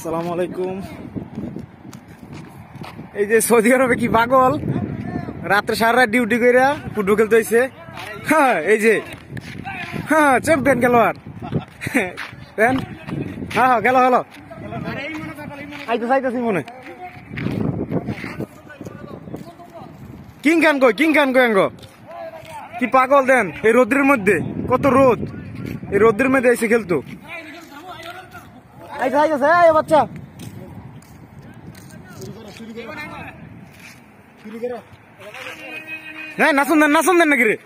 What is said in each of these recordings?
আসসালামু আলাইকুম। এই যে সৌদি আরবে কি পাগল? রাত্রে সারা রাত ডিউটি করে ফুটবল খেলতে হ্যাঁ এই যে। হ্যাঁ চ্যাম্পিয়ন খেলোয়াড়। হ্যাঁ হ্যাঁ গেল গেল মনে। কিং খান কই, কিং খান কই আঙ্গ? কি পাগল দেন, এই রোদ্রের মধ্যে। কত রোদ। এই রোদ্রের মধ্যে এসে খেলতো। ऐसा ऐसा है ये बच्चा। नहीं, ना सुन ना सुन ना गिरे।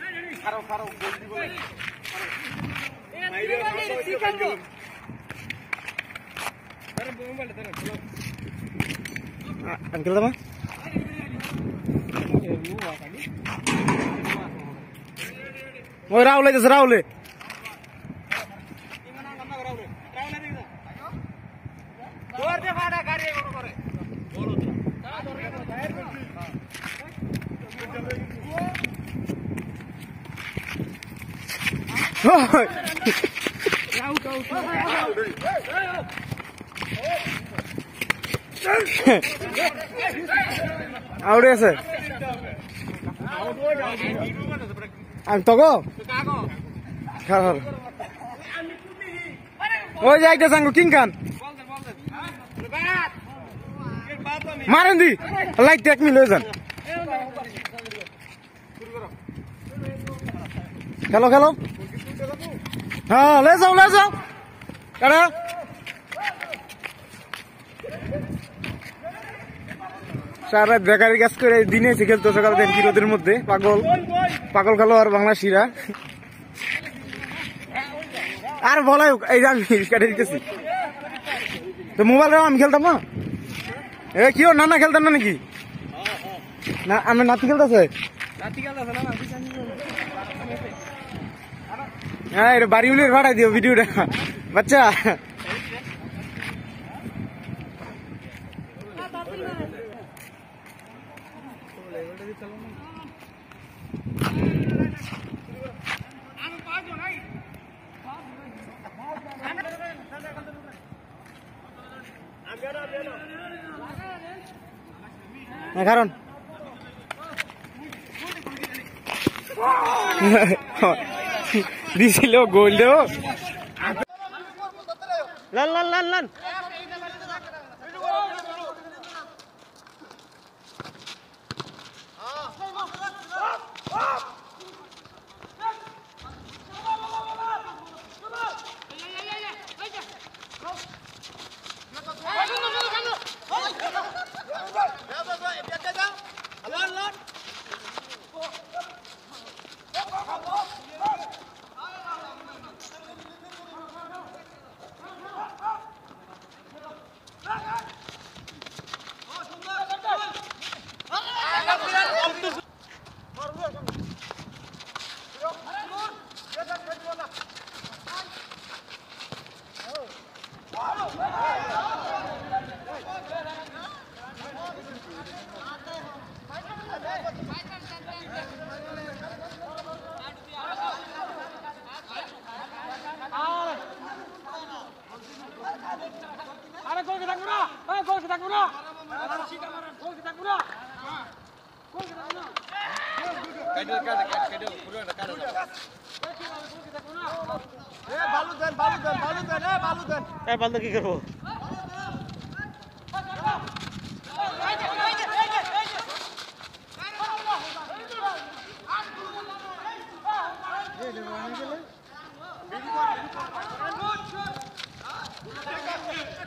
अंकल दमा ఓయ్ రావులే আউটে আছে আমি তো গো খারাপ ওই যে আইতে সাঙ্গু কিং খান মারেন দি লাইট এক মিল হয়ে যান খেলো খেলো হ্যাঁ লে যাও লে যাও। কারা সারা বেকারি কাজ করে দিনে এসে খেলতো সকাল দিন কিরোদের মধ্যে, পাগল। পাগল খেলো আর বাংলা শিরা। আর বলাই এই যে আমি কেটে দিতেছি। তো মোবাইল আমি খেলতাম না। এ, কি ও নানা খেলতাম না নাকি? না আমি নাতি খেলতেছে। হ্যাঁ এটা বাড়ি উলির ভাড়াই দিও ভিডিওটা। বাচ্চা। হ্যাঁ কারণ দিছিল গোল্ড লাল লাল লাল লাল আরে গোলকে থাকব না? আরে গোলকে থাকব না গোলকে থাকব না? গোলকে থাকব কি করব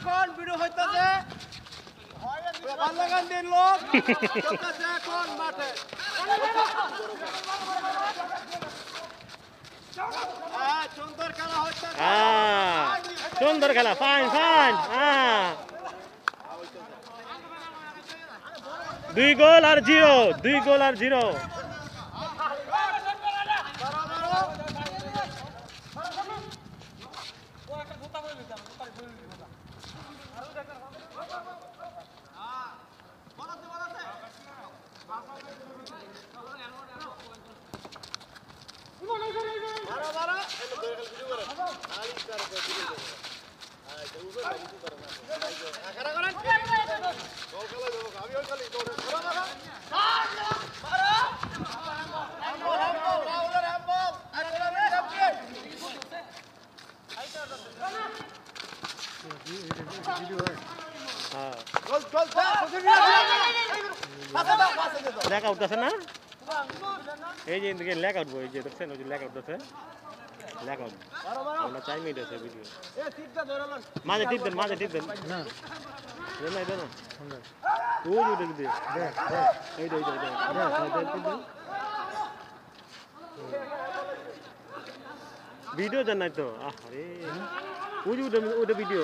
এখন হ্যাঁ, সুন্দর খেলা হচ্ছে সুন্দর খেলা। ফাইন ফাইন দুই গোল আর জিরো দুই গোল আর জিরো। Akara akara আউট আছে না? এই যে এদিকে লেক আউট এই যে দেখছেন, ওই যে আউট আছে? ভিডিও টিপ দেন টিপ দেন। না দেখ দে এই দে এই দে এই দে টিপ দেন ভিডিও জান নাই তো? আহ भिडियो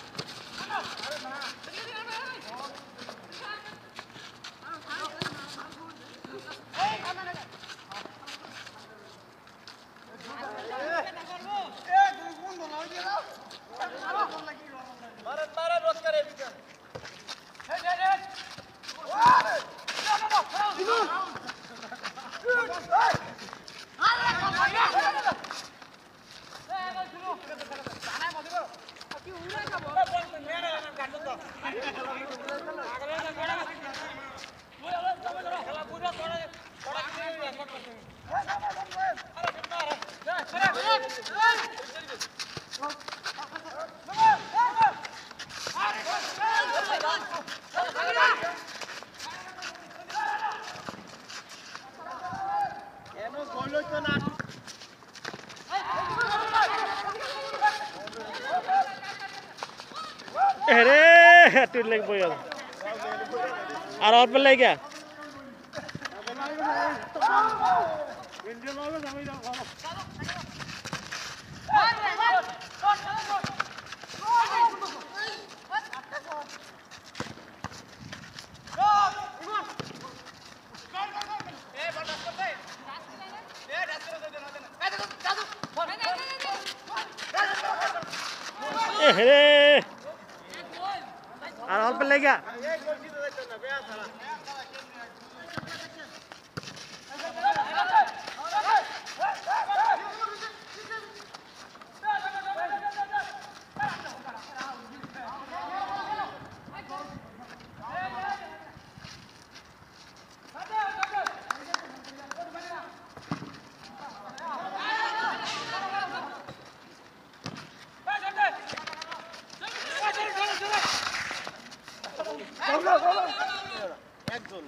भारत मारा रोज करे। তুই লেগ বই আর অল্প লেগে একজন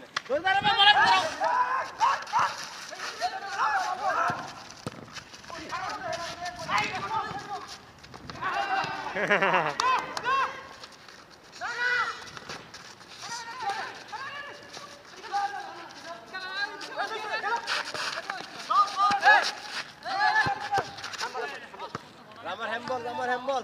রামার হ্যাম্বল রামার হ্যাম্বল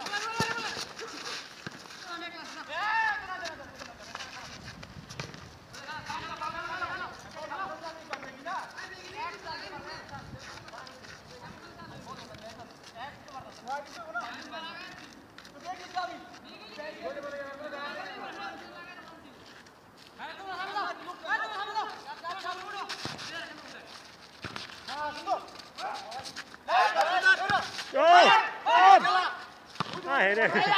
there.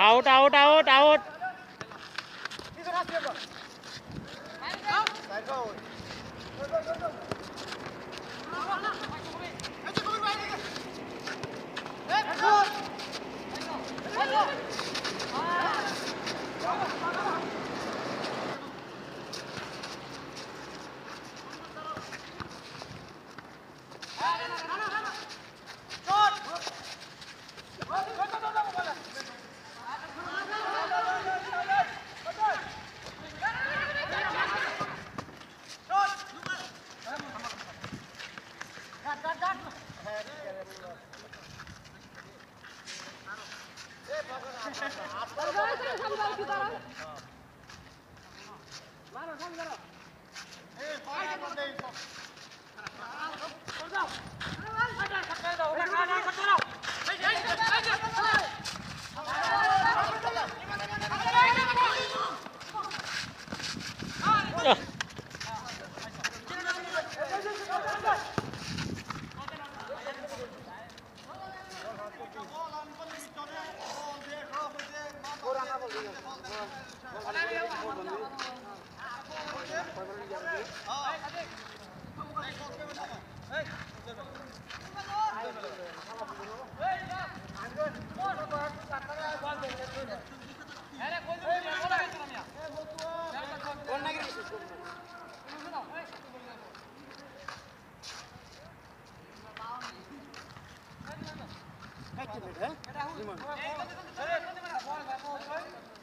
Out out out out Come on, come on. Out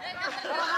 A